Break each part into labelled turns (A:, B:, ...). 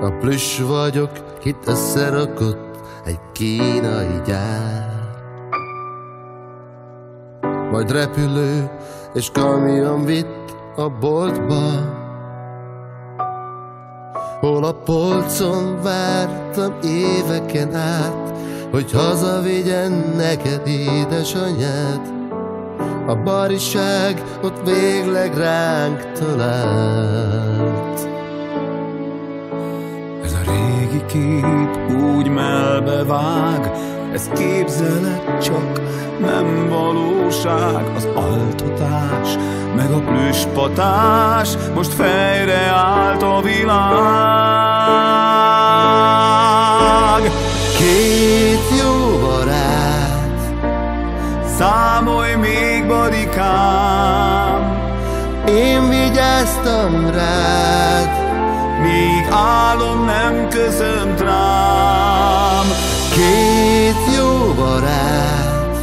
A: A plüss vagyok, kit összerakott egy kínai gyár. Majd repülő és kamion vitt a boltba, Hol a polcon vártam éveken át, hogy hazavigyen neked édesanyád. A bariság ott végleg ránk talált.
B: Régi kép úgy melbevág, ez képzelet csak, nem valóság. Az altatás, meg a plüspatás Most fejre állt a világ.
A: Két jó barát
B: Számolj még, badikám.
A: Én vigyáztam rád
B: Míg álom nem köszönt rám
A: Két jó barát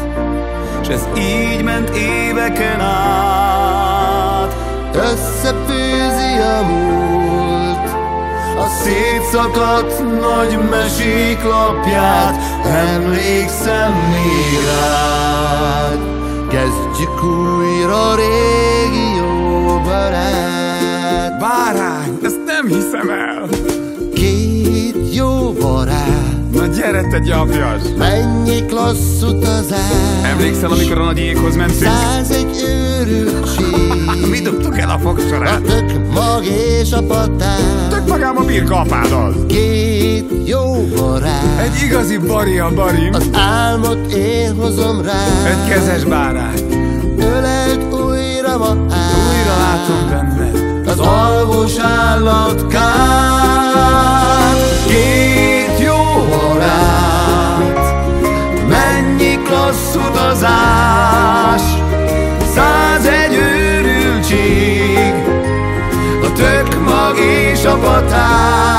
B: S ez így ment éveken át.
A: Összefűzi a múlt A szétszakadt nagy mesék lapját Emlékszem még rád Kezdjük újra régi
B: nem hiszem el
A: Két jó barát
B: Na gyere te gyapjas!
A: Mennyi klassz utazás
B: Emlékszel, amikor a nagy éghoz mentünk?
A: Száz egy őrültség
B: Mi dobtuk el a
A: A
B: fogsorát?
A: tök mag és a patán
B: Tök magám a birka apád az!
A: Két jó barát
B: Egy igazi bari a barim,
A: Az álmot én hozom rá
B: egy kezes bárány.
A: Öleld újra ma át
B: Újra látom benne
A: Az alvos állatkát Két jó barát Mennyi klassz utazás. Százegy őrültség. A tök mag és a patás